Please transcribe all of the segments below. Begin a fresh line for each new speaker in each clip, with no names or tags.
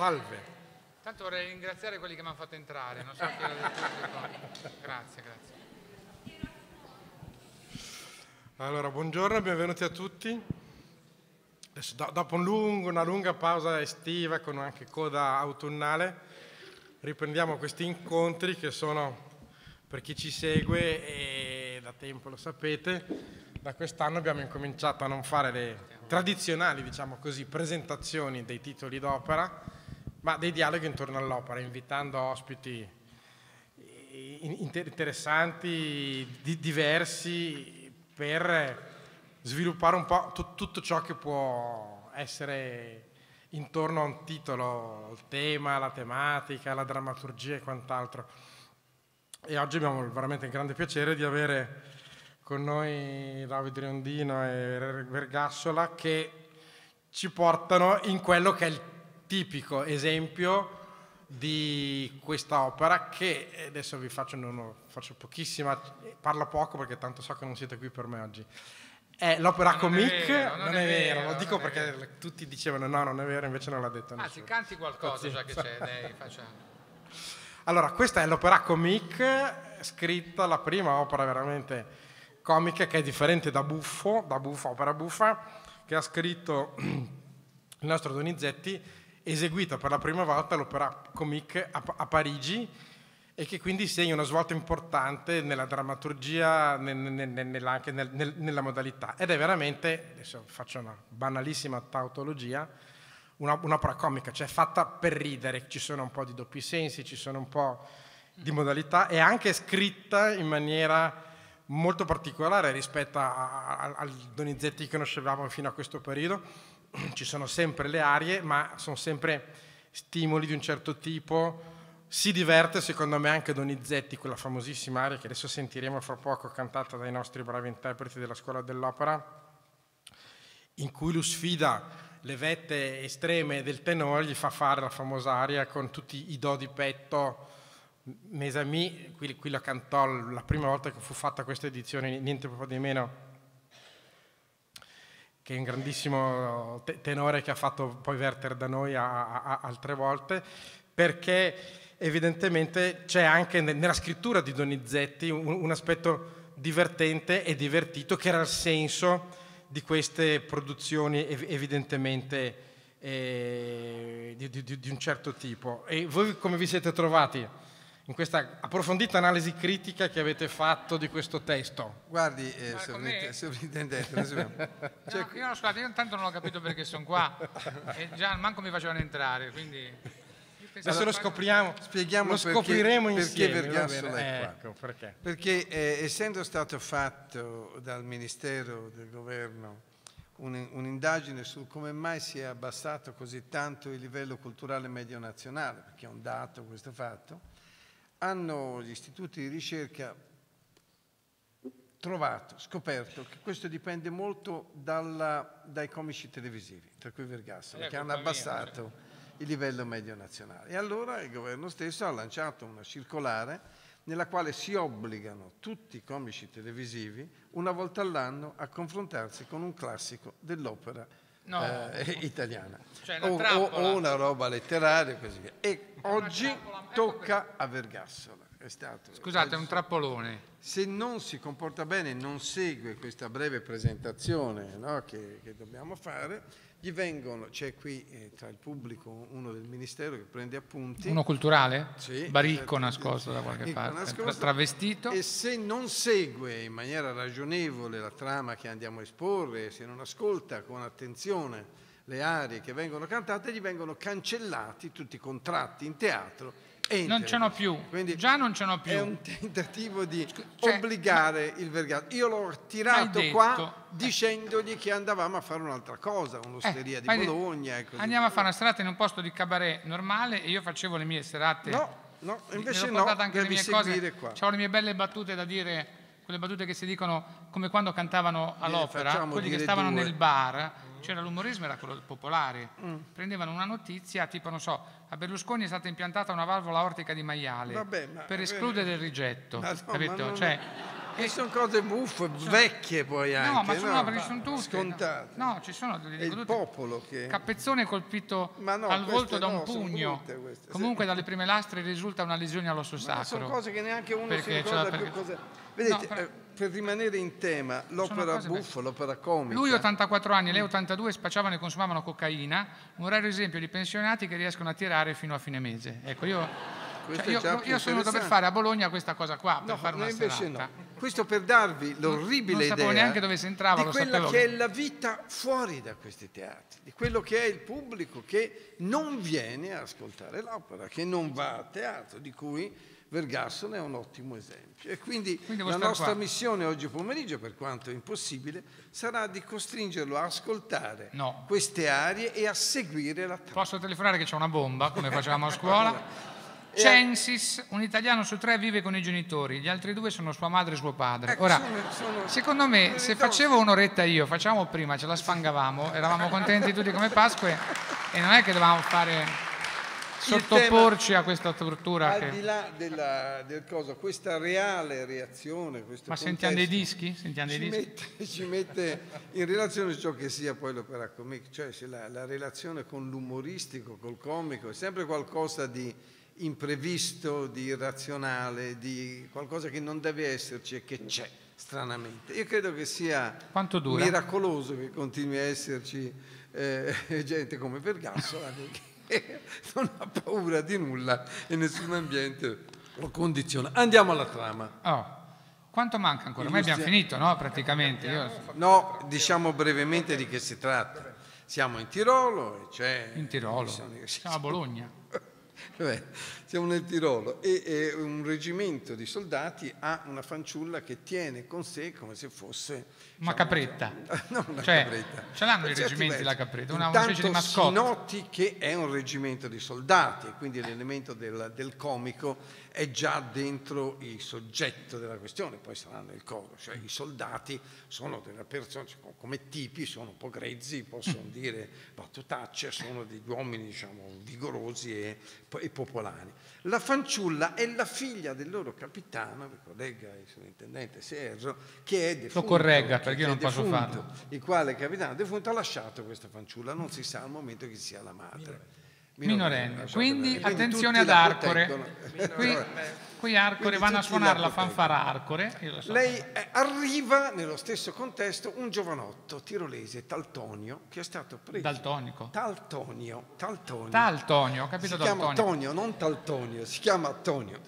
salve.
Tanto vorrei ringraziare quelli che mi hanno fatto entrare, non so chi era del pubblico. Grazie, grazie.
Allora, buongiorno e benvenuti a tutti. Adesso, do- dopo un lungo- una lunga pausa estiva con anche coda autunnale, riprendiamo questi incontri che sono, per chi ci segue e da tempo lo sapete, da quest'anno abbiamo incominciato a non fare le tradizionali, diciamo così, presentazioni dei titoli d'opera, ma dei dialoghi intorno all'opera, invitando ospiti interessanti, diversi, per sviluppare un po' tutto ciò che può essere intorno a un titolo, il tema, la tematica, la drammaturgia e quant'altro. E oggi abbiamo veramente il grande piacere di avere con noi Davide Riondino e Vergassola che ci portano in quello che è il tipico esempio di questa opera che adesso vi faccio, non, faccio pochissima, parlo poco perché tanto so che non siete qui per me oggi. È l'opera comic,
non
non,
è
vero, lo dico perché
vero.
tutti dicevano no, non è vero, invece non l'ha detto
Anzi,
nessuno.
canti qualcosa già che c'è, dai, faccia.
Allora, questa è l'opera comic, scritta, la prima opera veramente comica che è differente da Buffo, da Buffa, opera buffa, che ha scritto il nostro Donizetti, eseguita per la prima volta l'opera comic a, a Parigi e che quindi segna una svolta importante nella drammaturgia, nel- nel- nel- anche nel- nel- nella modalità. Ed è veramente, adesso faccio una banalissima tautologia, un'opera comica, cioè fatta per ridere, ci sono un po' di doppi sensi, ci sono un po' di modalità, è anche scritta in maniera molto particolare rispetto a- a- al Donizetti che conoscevamo fino a questo periodo. Ci sono sempre le arie, ma sono sempre stimoli di un certo tipo. Si diverte secondo me anche Donizetti, quella famosissima aria che adesso sentiremo fra poco cantata dai nostri bravi interpreti della scuola dell'opera, in cui lui sfida le vette estreme del tenore, gli fa fare la famosa aria con tutti i do di petto. Mes amis, qui, qui la cantò la prima volta che fu fatta questa edizione, niente po' di meno che è un grandissimo te- tenore che ha fatto poi Werther da noi a- a- altre volte, perché evidentemente c'è anche ne- nella scrittura di Donizetti un, un aspetto divertente e divertito che era il senso di queste produzioni ev- evidentemente eh, di, di- di un certo tipo. E voi come vi siete trovati in questa approfondita analisi critica che avete fatto di questo testo?
Guardi, eh,
Ma con
sovrinte-
me?
sovrintendente, adesso vediamo.
No, io scusate, io intanto non ho capito perché sono qua e già manco mi facevano entrare, quindi...
Adesso lo scopriamo,
Spieghiamo
lo
perché-
scopriremo
perché
insieme. va
Vergassola è qua.
Ecco, perché.
Perché eh, essendo stato fatto dal Ministero del Governo un- un'indagine su come mai si è abbassato così tanto il livello culturale medio nazionale, perché è un dato questo fatto, hanno gli istituti di ricerca trovato, scoperto che questo dipende molto dalla- dai comici televisivi, tra cui Vergassola,
Eh,
che hanno
colpa mia,
abbassato il livello medio nazionale. E allora il governo stesso ha lanciato una circolare nella quale si obbligano tutti i comici televisivi una volta all'anno a confrontarsi con un classico dell'opera
No.
eh, italiana
Cioè, una
o, o una roba letteraria e così via. E oggi tocca a Vergassola. È stato,
Scusate, è un trappolone.
se non si comporta bene, non segue questa breve presentazione no, che, che dobbiamo fare, gli vengono, c'è qui eh, tra il pubblico uno del Ministero che prende appunti.
Uno culturale?
Sì,
Baricco
esatto,
nascosto da qualche parte,
nascosto.
tra- travestito.
E se non segue in maniera ragionevole la trama che andiamo a esporre, se non ascolta con attenzione le arie che vengono cantate, gli vengono cancellati tutti i contratti in teatro. e in
Non ce n'ho più,
Quindi
già non ce n'ho più.
È un tentativo di
cioè,
obbligare il Vergato. Io l'ho tirato qua dicendogli che andavamo a fare un'altra cosa, un'osteria
Eh,
di Bologna e così
Andiamo a fare una serata in un posto di cabaret normale e io facevo le mie serate.
No, no, invece no,
anche le mie cose.
qua.
C'ho le mie belle battute da dire, quelle battute che si dicono come quando cantavano all'opera, quelli che stavano
due.
nel bar. C'era l'umorismo, era quello popolare.
Mm.
Prendevano una notizia, tipo, non so, a Berlusconi è stata impiantata una valvola ortica di maiale
Vabbè, ma-
per escludere il rigetto.
No,
capito?
non-
Cioè,
E sono cose buffe, vecchie poi anche.
No, ma sono, perché sono tutte.
Scontate.
No, no, ci sono.
È
dico
il popolo che...
Capezzone colpito
no,
al volto da un
no,
pugno. Comunque dalle prime lastre risulta una lesione all'osso
Ma
sacro.
sono cose che neanche uno
Perché
si ricorda più cosa... Vedete,
No, però-
eh, per rimanere in tema, l'opera buffa, l'opera comica...
Lui 84 anni, lei 82, spacciavano e consumavano cocaina, un raro esempio di pensionati che riescono a tirare fino a fine mese. Ecco, io, cioè, io, io sono venuto per fare a Bologna questa cosa qua, per
No,
fare una
invece
serata.
no. Questo per darvi l'orribile
sapevo
idea
neanche dove si entrava,
di quella
sapevo
che
che-
è la vita fuori da questi teatri, di quello che è il pubblico che non viene a ascoltare l'opera, che non va a teatro, di cui Vergassone è un ottimo esempio. E quindi,
Quindi
la nostra
qua?
missione oggi pomeriggio, per quanto impossibile, sarà di costringerlo a ascoltare
No.
queste arie e a seguire la trama.
Posso telefonare che c'è una bomba, come facevamo a scuola? Censis, un italiano su tre vive con i genitori, gli altri due sono sua madre e suo padre.
Ecco,
Ora,
sono- sono-
secondo me, se facevo un'oretta io, facciamo prima, ce la sfangavamo, eravamo contenti tutti come Pasque e non è che dovevamo fare sottoporci a questa tortura.
Al
che-
di là della, del coso, questa reale reazione, questo
Ma sentiamo dei dischi? Sentiamo
ci
dei dischi?
mette, ci mette in relazione ciò che sia poi l'opera comica, cioè la, la relazione con l'umoristico, col comico, è sempre qualcosa di imprevisto, di irrazionale, di qualcosa che non deve esserci e che c'è stranamente. Io credo che sia miracoloso che continui a esserci eh, gente come Vergassola che non ha paura di nulla e nessun ambiente lo condiziona. Andiamo alla trama.
Oh, quanto manca ancora? Ormai abbiamo finito, no? Praticamente. Io-
No, diciamo brevemente di che si tratta. Siamo in Tirolo e c'è...
in Tirolo, siamo a Bologna.
Vabbè, siamo nel Tirolo e, e un reggimento di soldati ha una fanciulla che tiene con sé come se fosse...
Una capretta.
No, una
Cioè,
capretta.
ce l'hanno i reggimenti
versi.
la capretta, una- una
Intanto
specie di mascotte.
noti che è un reggimento di soldati e quindi l'elemento del, del comico è già dentro il soggetto della questione, poi saranno il coro, cioè i soldati sono delle persone, cioè, come tipi sono un po' grezzi, possono dire battutacce, sono degli uomini diciamo vigorosi e, e popolari. La fanciulla è la figlia del loro capitano, vi corregga il sovrintendente Sergio, che è defunto.
corregga,
che-
perché io non posso
defunto,
farlo.
Il quale capitano defunto ha lasciato questa fanciulla, non si sa al momento che sia la madre.
Minorenne. Quindi attenzione ad Arcore. Qui, qui Arcore
Quindi
vanno a suonare
la
la fanfara Arcore. so.
Lei eh, arriva nello stesso contesto un giovanotto tirolese, Taltonio, che è stato preso.
Daltonico.
Taltonio. Taltonio.
Taltonio, capito
si chiama
Daltonio.
Tonio, non Taltonio, si chiama Tonio.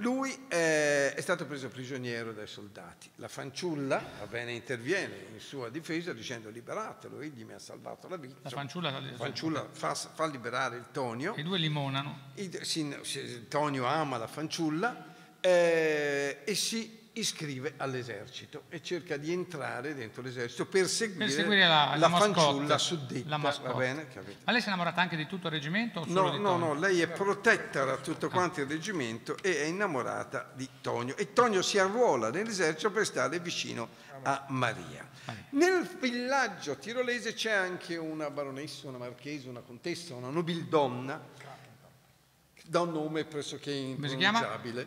Lui eh, è stato preso prigioniero dai soldati. La fanciulla, va bene, interviene in sua difesa dicendo liberatelo, egli mi ha salvato la vita.
La fanciulla,
La fanciulla fa, fa liberare il Tonio.
I due limonano.
I- si- si- Tonio ama la fanciulla eh, e si iscrive all'esercito e cerca di entrare dentro l'esercito per seguire,
Per seguire la, la mascotte.
fanciulla suddetta.
La
bene, capito?
Ma lei si è innamorata anche di tutto il reggimento o solo
No,
di
no,
Tonio?
no, lei è protetta da tutto quanto il reggimento e è innamorata di Tonio. E Tonio si arruola nell'esercito per stare vicino a Maria. Nel villaggio tirolese c'è anche una baronessa, una marchesa, una contessa, una nobildonna, che dà un nome pressoché
Come si chiama?
impronunciabile.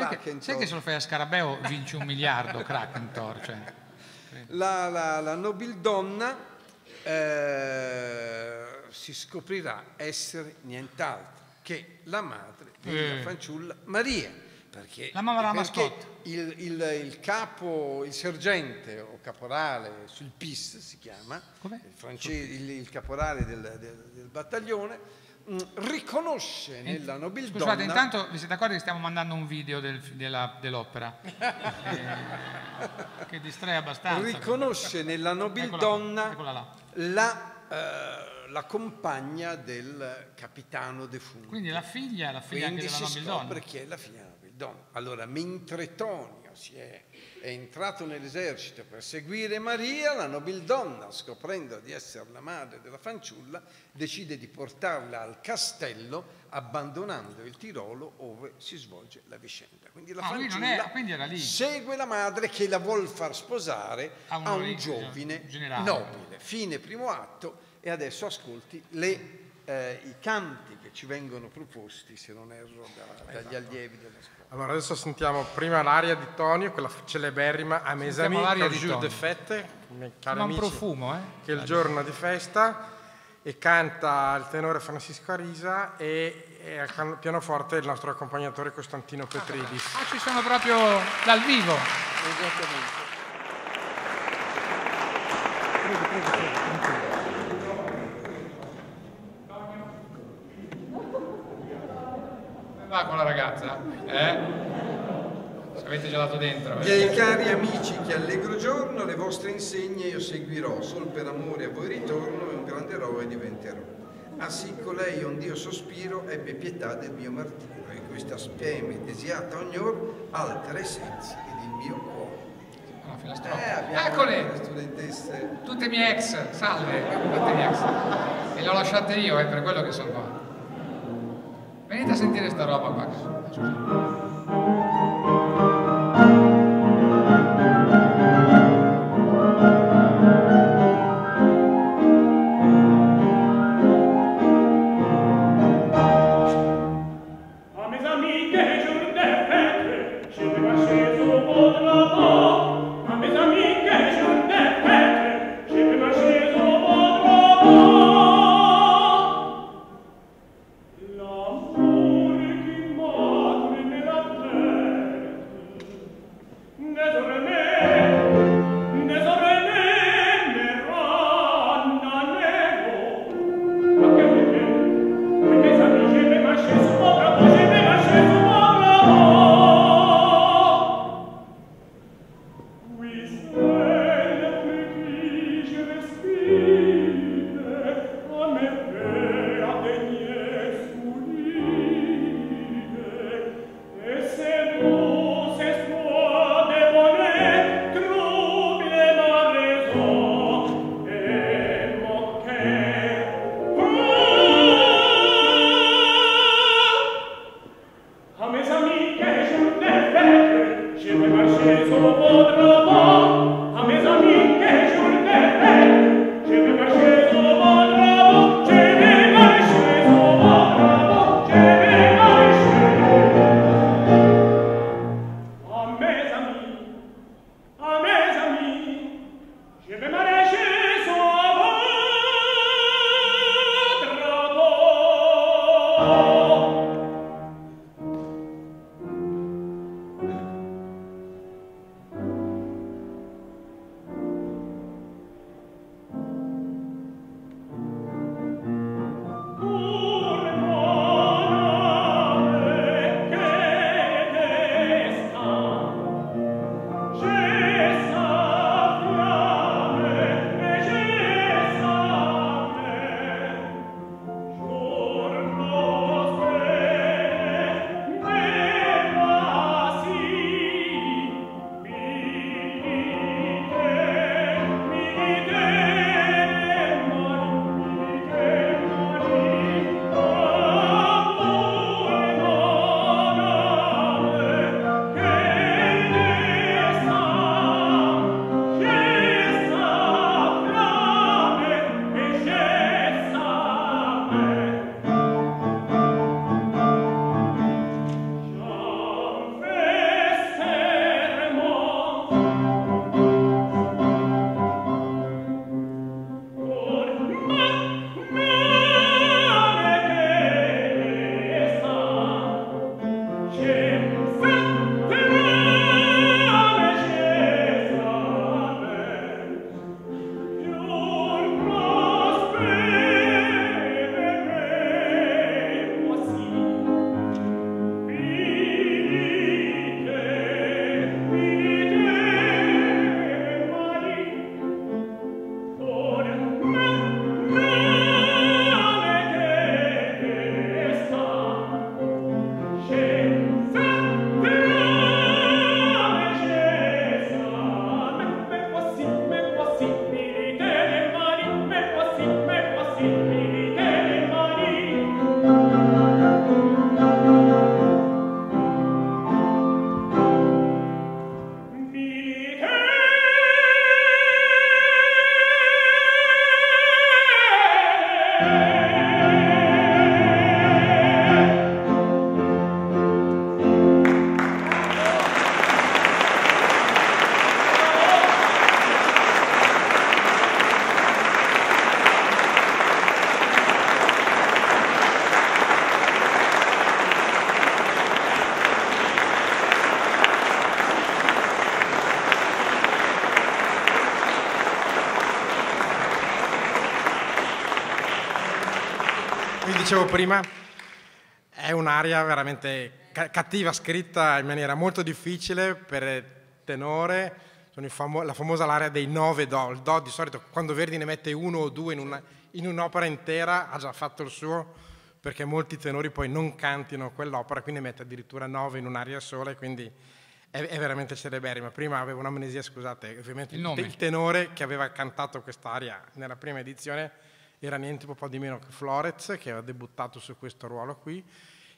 Sai che, sai che se lo fai a Scarabeo vinci un miliardo, Krakentor. Cioè.
La, la, la nobildonna eh, si scoprirà essere nient'altro che la madre della
Eh.
fanciulla Maria. Perché,
La mamma della mascotte.
il, il- il capo, il sergente o caporale sul PIS si chiama, il, il- caporale del, del- del battaglione, riconosce nella nobildonna...
Scusate, intanto vi siete accorti che stiamo mandando un video del- della- dell'opera eh, che distrae abbastanza.
riconosce nella nobildonna
Eccola là.
la, eh, la compagna del capitano defunto.
Quindi la figlia la figlia
Quindi
anche della
si
nobildonna.
scopre che è la figlia della nobildonna. Allora, mentre Tonio si è, è entrato nell'esercito per seguire Maria, la nobildonna, scoprendo di essere la madre della fanciulla, decide di portarla al castello abbandonando il Tirolo dove si svolge la vicenda. Quindi la
Ah,
fanciulla
è-
segue la madre che la vuol far sposare
A un
a un giovine
generale.
nobile. Fine primo atto e adesso ascolti le eh, i canti che ci vengono proposti, se non erro, da- dagli
Esatto.
allievi della scuola.
Allora adesso sentiamo prima l'aria di Tonio, quella celeberrima a mes
Sentiamo
amis,
l'aria di Tonio.
de miei cari amici,
profumo, eh?
che è il giorno di festa, e canta il tenore Francisco Arisa e, e al pianoforte il nostro accompagnatore Costantino Petridis.
Ah, ci sono proprio dal vivo.
Esattamente.
Come va con la ragazza? Eh? Avete già dato dentro. eh?
Miei cari amici, che allegro giorno, le vostre insegne io seguirò, sol per amore a voi ritorno e un grande eroe diventerò. Ah sì, colei un dio sospiro ebbe pietà del mio martirio, e questa speme desiata ognor altera i sensi ed il mio cuore.
No, filastrocco.
Eh, abbiamo
Eccole!
le studentesse.
Tutte mie ex, salve, tutte mie ex. E le ho lasciate io, è per quello che sono qua. Venite a sentire sta
dicevo prima, è un'aria veramente ca- cattiva, scritta in maniera molto difficile per tenore. Sono famo- la famosa l'area dei nove do. Il do di solito quando Verdi ne mette uno o due in, un'opera intera ha già fatto il suo perché molti tenori poi non cantino quell'opera, quindi mette addirittura nove in un'aria sola e quindi è, è veramente celeberrima. Prima avevo un'amnesia, scusate, ovviamente
Il
il tenore che aveva cantato quest'aria nella prima edizione era niente po' di meno che Florez, che aveva debuttato su questo ruolo qui.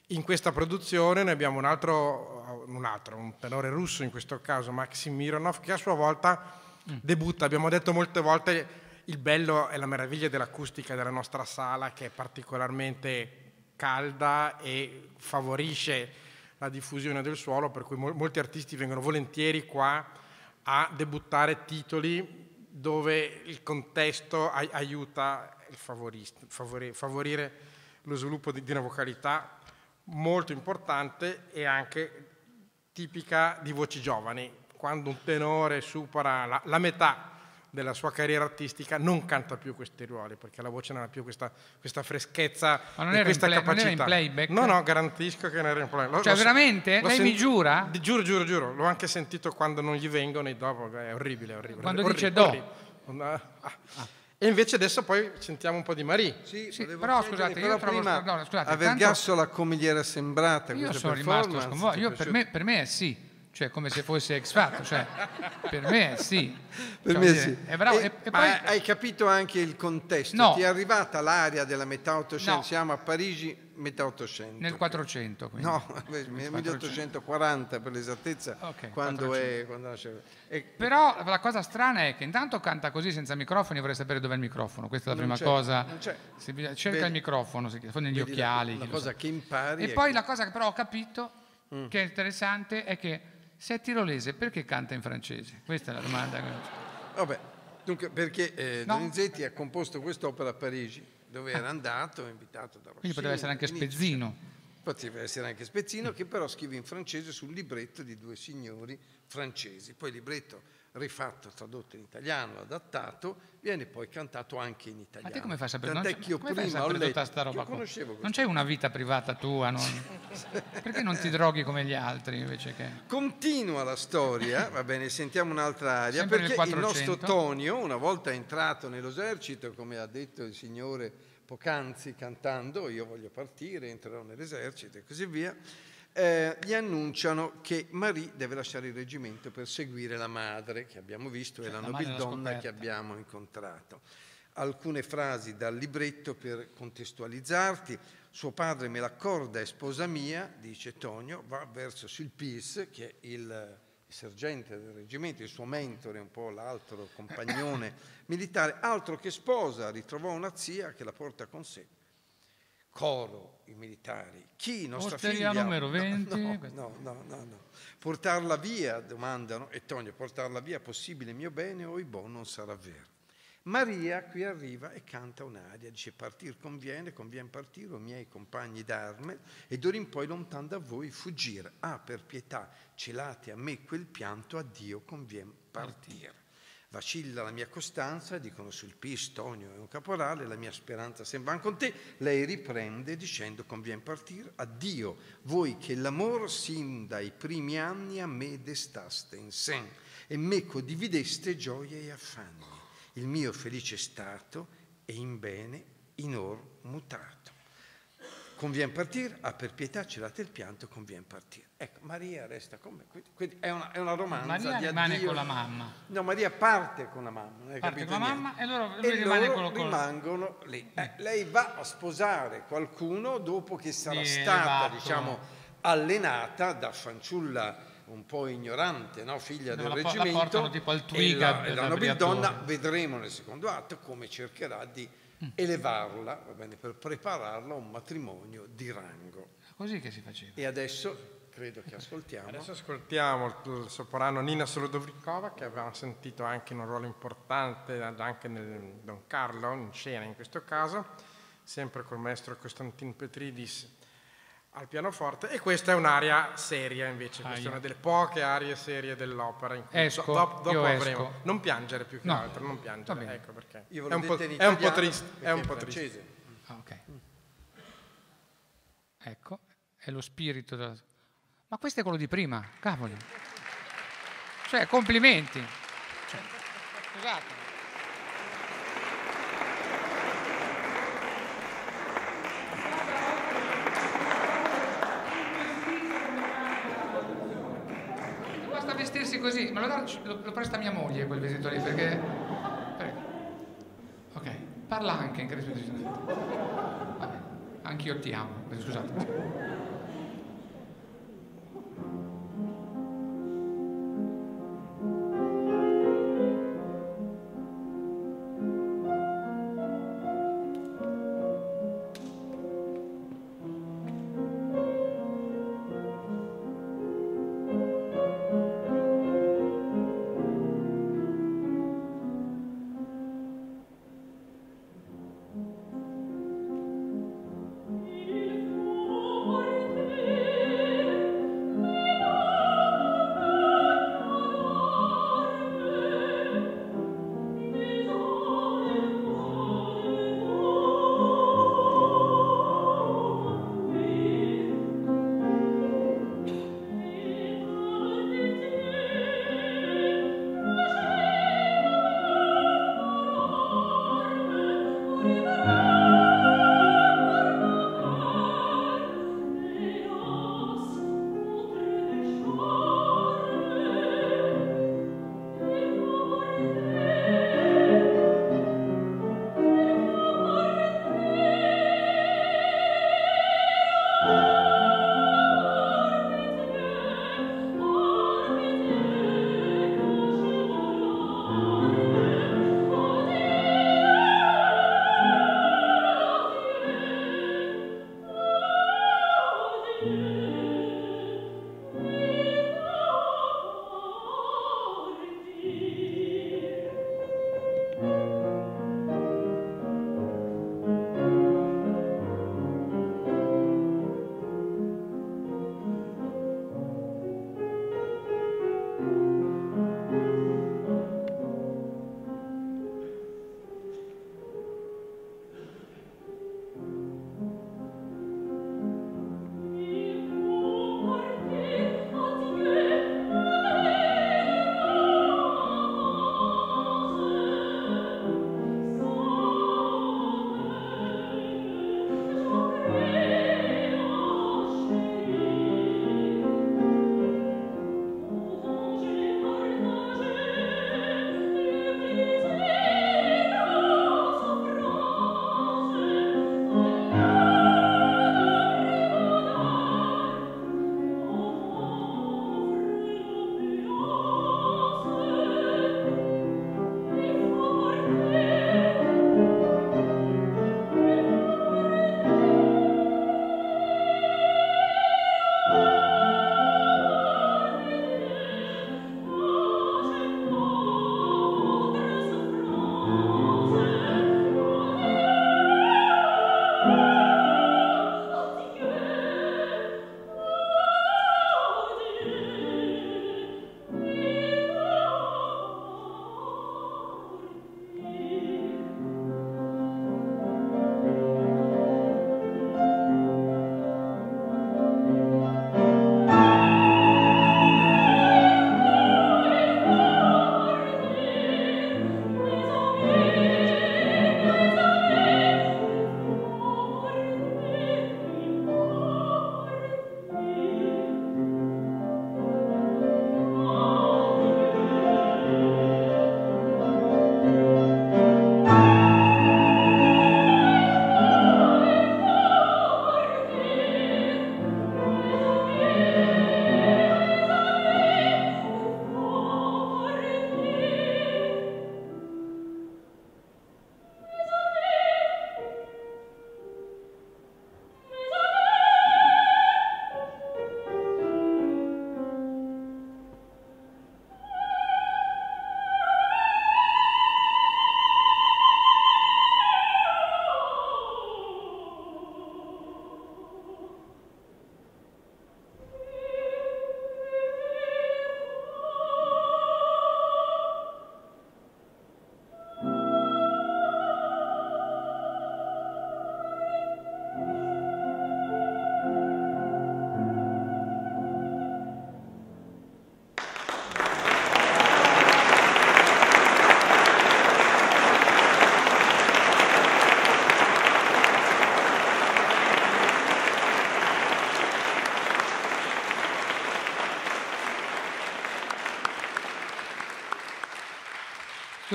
In questa produzione noi abbiamo un altro, un altro, un tenore russo in questo caso, Maxim Mironov, che a sua volta debutta. Abbiamo detto molte volte il bello e la meraviglia dell'acustica della nostra sala, che è particolarmente calda e favorisce la diffusione del suolo, per cui mol- molti artisti vengono volentieri qua a debuttare titoli dove il contesto ai- aiuta favori- favorire lo sviluppo di, di una vocalità molto importante e anche tipica di voci giovani. Quando un tenore supera la, la metà della sua carriera artistica non canta più questi ruoli perché la voce non ha più questa, questa freschezza
Ma non
e
era in
questa
play- non era
capacità.
in playback?
No, no, garantisco che non era in playback. Lo-
Cioè,
l'ho-
veramente?
l'ho
Lei mi giura?
Di- Giuro, giuro, giuro. L'ho anche sentito quando non gli vengono i dopo, è orribile, orribile.
Quando
Orribile,
dice do.
orribile. Ah. E invece adesso poi sentiamo un po' di Marie.
Sì,
Sì, però, scusate, io
però
trovo-
prima
no, scusate,
a
tanto-
Vergassola come gli era sembrata
Io
questa
sono rimasto
performance?
sconvolto. Io, per, me, per me è sì, cioè come se fosse X Factor, cioè, per me sì.
Per
Cioè,
me
dire,
sì.
È bravo.
E-
E, e poi,
hai capito anche il contesto?
No.
Ti è arrivata l'aria della metà 800?
No.
Siamo a Parigi, metà 800.
nel 400, quindi.
No, nel 1840 per l'esattezza,
Ok,
quando
400.
è... Quando nasce- e-
Però la cosa strana è che intanto canta così senza microfoni, vorrei sapere dov'è il microfono. Questa è la
Non
prima cosa.
non c'è.
Si cerca
Vedi-
il microfono, si- negli
la-
occhiali.
La,
lo
cosa
sa.
che impari
E poi
che-
la cosa che però ho capito, che è interessante, è che se è tirolese, perché canta in francese? Questa è la domanda.
Vabbè, dunque, perché eh,
No.
Donizetti ha composto quest'opera a Parigi, dove era andato, invitato da Rossini.
Quindi poteva essere anche. Spezzino.
Poteva essere anche Spezzino, che però scrive in francese sul libretto di due signori francesi. Poi il libretto rifatto, tradotto in italiano, adattato, viene poi cantato anche in
Ma
italiano.
te come fai a sapere? Non,
Tant'è
c'è-
che io prima ho letto,
sta roba qua?
conoscevo
Non c'è una vita privata tua? non- Perché non ti droghi come gli altri invece che...
Continua la storia, va bene, sentiamo un'altra aria,
Sempre
perché il nostro
400.
Tonio, una volta entrato nell'esercito, come ha detto il signore poc'anzi cantando, io voglio partire, entrerò nell'esercito e così via, eh, gli annunciano che Marie deve lasciare il reggimento per seguire la madre, che abbiamo visto, e la nobildonna che abbiamo incontrato. Alcune frasi dal libretto per contestualizzarti. Suo padre me l'accorda, è sposa mia, dice Tonio, va verso Sulpice, che è il, il sergente del reggimento, il suo mentore, un po' l'altro compagnone militare, altro che sposa, ritrovò una zia che la porta con sé. Coro, i militari. Chi, nostra
Osteria
figlia?
numero
No,
20.
No, no, no, no, no. Portarla via, domandano, e Tonio, portarla via, possibile mio bene o boh, non sarà vero. Maria qui arriva e canta un'aria, dice partir conviene, conviene partire, o miei compagni d'arme, e d'ora in poi lontan da voi fuggire. Ah, per pietà, celate a me quel pianto, a Dio convien partire. Vacilla la mia costanza, dicono sul pis, Tonio è un caporale, la mia speranza sembra con te. Lei riprende dicendo convien partire, addio, voi che l'amor sin dai primi anni a me destaste in sen e meco divideste gioie e affanni. Il mio felice stato è in bene, in or mutato. Convien partire, ah per pietà celate il pianto, convien partire. Ecco, Maria resta con me. Quindi, quindi è, una, è una romanza
Maria
di
rimane
addio.
con la mamma.
No, Maria parte con la mamma.
Parte con la mamma e loro- lui
E
rimane
loro
con-
rimangono lì. Eh, lei va a sposare qualcuno dopo che sarà
Sì,
stata, diciamo, allenata da fanciulla un po' ignorante, no? figlia
No,
del
la po- la
reggimento.
portano tipo al
e
Twiga
la,
per
e la nobildonna, vedremo nel secondo atto come cercherà di. Elevarla, va bene, per prepararla a un matrimonio di rango.
Così che si faceva.
E adesso credo che ascoltiamo.
Adesso ascoltiamo il, il soprano Nina Solodovrikova che abbiamo sentito anche in un ruolo importante anche nel Don Carlo, in scena in questo caso, sempre col maestro Costantin Petridis al pianoforte e questa è un'aria seria invece, questa è una delle poche arie serie dell'opera. In cui
Esco,
dopo, dopo avremo,
esco.
non piangere più che
No,
altro, non piangere, ecco perché è un po', è un po' triste, è un po' triste.
francese.
Ah, ok. ecco, è lo spirito della... Ma questo è quello di prima, cavoli. Cioè, complimenti. Cioè, scusate. Basta vestirsi così, ma lo, lo, lo presta mia moglie quel vestito lì perché... Prego. Ok, parla anche in Vabbè, anch'io ti amo, scusate.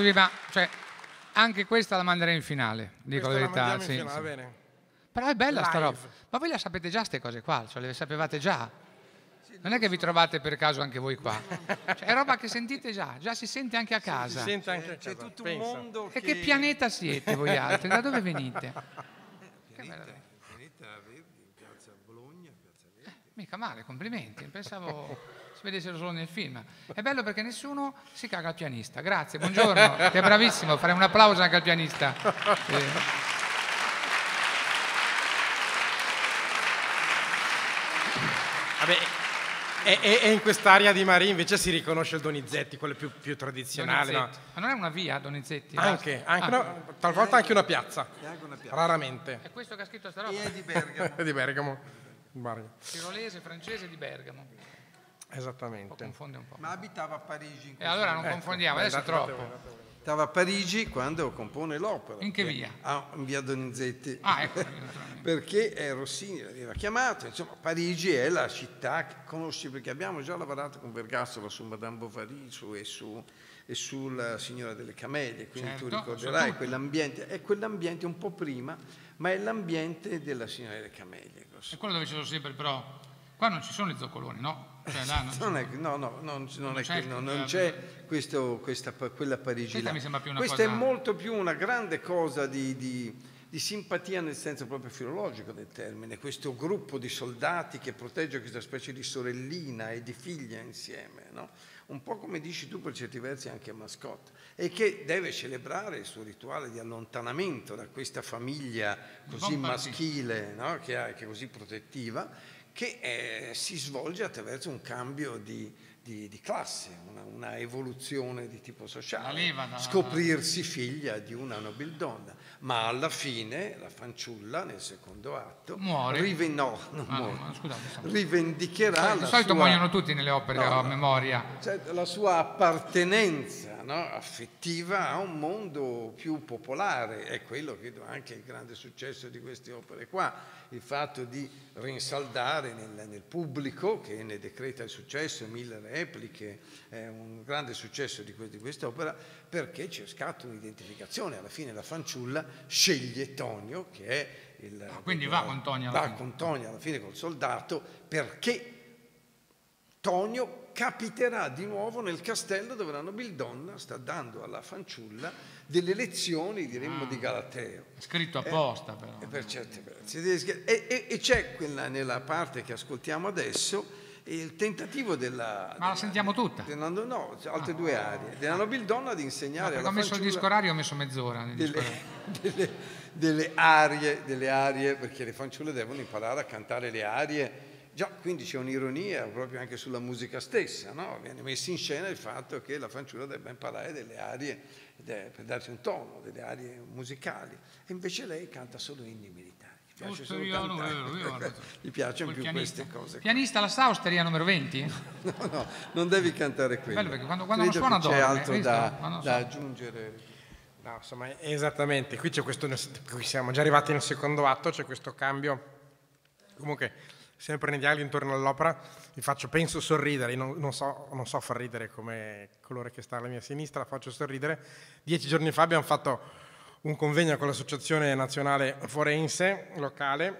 Scusi, ma cioè, anche questa la manderei in finale, dico
Questa
la
la
verità.
in
sì,
finale,
sì.
va bene.
Però è bella sta
Live.
roba. Ma voi la sapete già queste cose qua? Cioè, le sapevate già? Non è che vi trovate per caso anche voi qua. Cioè, è roba che sentite già, già si sente anche a
Si
casa.
sente anche a
C'è
casa,
tutto un
pensa.
mondo
E che pianeta siete voi altri? Da dove venite?
Pianeta, pianeta Verdi, in piazza Bologna, piazza Verdi.
Mica male, complimenti. Pensavo si vedessero solo nel film. È bello perché nessuno si caga al pianista. Grazie, buongiorno, che è bravissimo. Farei un applauso anche al pianista. Sì.
Vabbè, e, e- e in quest'area di Marie invece si riconosce il Donizetti, quello più, più tradizionale. no?
Ma non è una via, Donizetti?
Anche, anche
Ah,
no, talvolta anche una piazza,
anche una piazza.
raramente,
È questo che ha scritto sta roba?
E è di Bergamo.
di Bergamo. Bergamo.
Tirolese, francese di Bergamo.
Esattamente.
confonde un po'.
Ma abitava a Parigi. in
E
questo
allora non
momento.
confondiamo,
Beh,
adesso è troppo.
Stava a Parigi quando compone l'opera.
In che via?
Ah, in via Donizetti.
Ah, ecco.
perché eh, Rossini l'aveva chiamato, insomma Parigi è la città che conosci perché abbiamo già lavorato con Vergassola su Madame Bovary su, e, su, e sulla Signora delle Camelie, quindi tu
Certo,
ricorderai
su tutto.
quell'ambiente, è quell'ambiente un po' prima, ma è l'ambiente della Signora delle Camelie.
È quello dove ci sono sempre, però. Qua non ci sono i zoccoloni, no? Cioè, non-
è, no, no, non, non è
c'è
que- no, non c'è questo- questa, quella Parigi
Questa
Questa è
cosa-
molto più una grande cosa di, di- di simpatia nel senso proprio filologico del termine, questo gruppo di soldati che protegge questa specie di sorellina e di figlia insieme, no? un po' come dici tu per certi versi anche a Mascotte, e che deve celebrare il suo rituale di allontanamento da questa famiglia così maschile, no? che, ha- che è così protettiva, che eh, si svolge attraverso un cambio di, di- di classe, una, una evoluzione di tipo sociale,
da-
scoprirsi figlia di una nobildonna, ma alla fine la fanciulla nel secondo atto
Muore?
riven- no, non
Ah,
muore.
scusate,
rivendicherà
Di solito
sua,
muoiono tutti nelle opere
No,
a memoria.
cioè, la sua appartenenza no, affettiva a un mondo più popolare, è quello credo anche il grande successo di queste opere qua, il fatto di rinsaldare nel, nel pubblico che ne decreta il successo, mille repliche, è un grande successo di, di quest'opera perché c'è scatta un'identificazione, alla fine la fanciulla sceglie Tonio che è il...
quindi va con Tonio alla
va
fine.
con Tonio alla fine col soldato perché Tonio capiterà di nuovo nel castello dove la nobildonna sta dando alla fanciulla delle lezioni, diremmo, di Galateo.
È scritto apposta, però.
E per certi versi. E, e- e c'è quella nella parte che ascoltiamo adesso il tentativo della...
Ma la
della-
sentiamo tutta?
della- no, altre due arie. Della nobildonna di insegnare alla
ho messo il disco orario ho messo mezz'ora
delle, delle- delle arie, delle arie, perché le fanciulle devono imparare a cantare le arie. Già, quindi c'è un'ironia proprio anche sulla musica stessa, no? Viene messo in scena il fatto che la fanciulla debba imparare delle arie per darsi un tono, delle arie musicali. E invece lei canta solo inni militari. Gli piace solo
vero, io guarda.
Gli piacciono più
pianista.
queste cose.
Pianista la sa osteria numero 20?
No, no, non devi cantare quello.
Bello perché quando- quando non suona
che c'è
dorme,
altro da,
so.
da aggiungere.
No, insomma, esattamente, qui c'è questo, qui siamo già arrivati nel secondo atto, c'è questo cambio, comunque sempre nei dialoghi intorno all'opera vi faccio, penso sorridere, non, non so, non so far ridere come colore che sta alla mia sinistra, faccio sorridere. Dieci giorni fa abbiamo fatto un convegno con l'Associazione Nazionale Forense locale,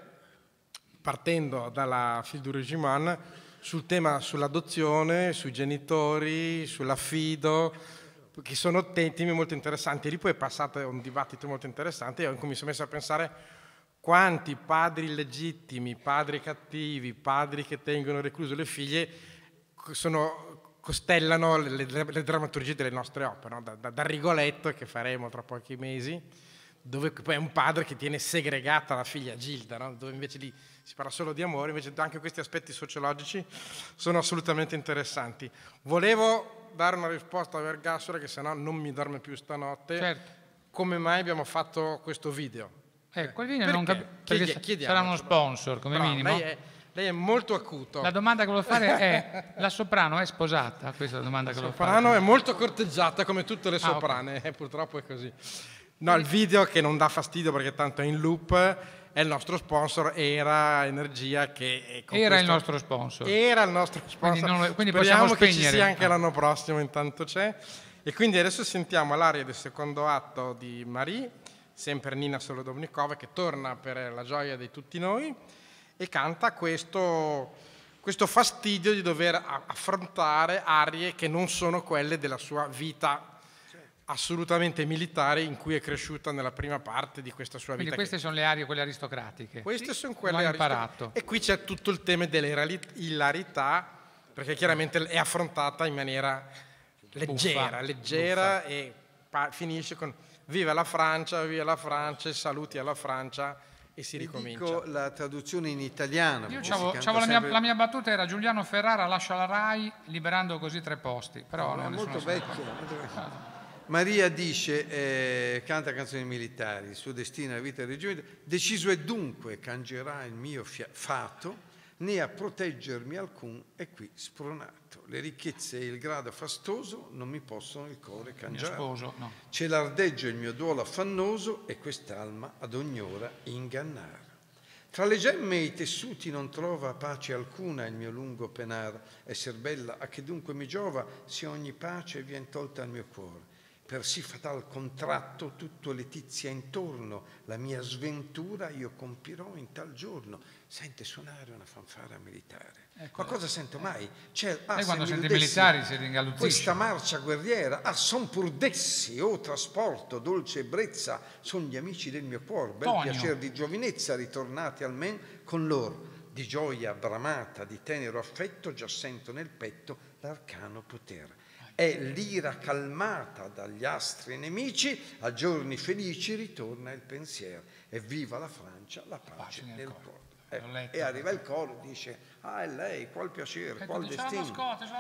partendo dalla Fil du Regiman, sul tema sull'adozione, sui genitori, sull'affido, che sono te- temi molto interessanti. E lì poi è passato un dibattito molto interessante in cui mi sono messo a pensare quanti padri illegittimi, padri cattivi, padri che tengono recluse le figlie sono- costellano le, le- le drammaturgie delle nostre opere, no? da, da- da Rigoletto che faremo tra pochi mesi, dove poi è un padre che tiene segregata la figlia Gilda, no? dove invece lì si parla solo di amore, invece anche questi aspetti sociologici sono assolutamente interessanti. Volevo dare una risposta a Vergassora che sennò non mi dorme più stanotte.
Certo.
Come mai abbiamo fatto questo video?
Quel video non
Perché?
capisco. Perché
Chiedi- chiediamocelo.
sarà uno sponsor come
Però
minimo.
Lei è, lei è molto acuto.
La domanda che volevo fare è: la soprano è sposata? Questa è la domanda che volevo fare.
soprano è molto corteggiata come tutte le
Ah, ok.
soprane, eh, purtroppo è così. No, il video che non dà fastidio perché tanto è in loop è il nostro sponsor, era Energia che
Era il nostro sponsor.
Era il nostro sponsor.
Quindi non quindi
Speriamo
possiamo
che ci sia anche
Ah.
l'anno prossimo, intanto c'è. E quindi adesso sentiamo l'aria del secondo atto di Marie, sempre Nina Solodovnikova, che torna per la gioia di tutti noi e canta questo, questo fastidio di dover affrontare arie che non sono quelle della sua vita assolutamente militare in cui è cresciuta nella prima parte di questa sua
Quindi
vita.
queste sono le arie, quelle aristocratiche.
Queste sono
L'ho
quelle
imparato.
E qui c'è tutto il tema delle rali- ilarità, perché chiaramente è affrontata in maniera leggera,
Buffa.
leggera e pa- finisce con viva la Francia, viva la Francia, saluti alla Francia e si ricomincia.
dico la traduzione in italiano.
Io c'avevo- la, mia, la mia battuta era Giuliano Ferrara lascia la RAI liberando così tre posti, però
No,
no,
è molto vecchia. Maria dice, eh, canta canzoni militari, il suo destino è la vita del regime, deciso è dunque cangerà il mio fia- fato, né a proteggermi alcun è qui spronato. Le ricchezze e il grado fastoso non mi possono il cuore cangiare.
no.
C'è l'ardeggio il mio duolo affannoso e quest'alma ad ogni ora ingannare. Tra le gemme e i tessuti non trova pace alcuna il mio lungo penar. Esser bella a che dunque mi giova se ogni pace vien tolta al mio cuore. Per sì fatal contratto tutto letizia intorno, la mia sventura io compirò in tal giorno. Sente suonare una fanfara militare. Ma cosa sento mai? C'è, ah, se
quando sente militari si ringalluzzisce.
Questa marcia guerriera, ah, son pur dessi, o trasporto, dolce ebbrezza, son gli amici del mio cuore, bel
Tonio.
piacer di giovinezza, ritornati almen con loro. Di gioia bramata, di tenero affetto, già sento nel petto l'arcano potere. È l'ira calmata dagli astri nemici, a giorni felici ritorna il pensiero. E viva la Francia, la pace,
Pace nel
nel
cuore.
Eh,
letto.
e arriva il coro e dice, ah è lei, qual piacere,
E
qual
tu dici, "Ah,
destino.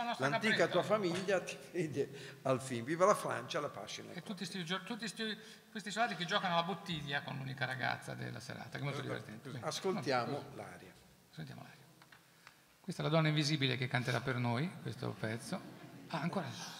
nostra
L'antica
capretta."
tua famiglia ti vede al fin. Viva la Francia, la pace nel
E tutti, sti, tutti sti- questi soldati che giocano alla bottiglia con l'unica ragazza della serata, che è molto divertente.
Ascoltiamo l'aria.
Sentiamo l'aria. Questa è la donna invisibile che canterà per noi questo pezzo. Ah, ancora.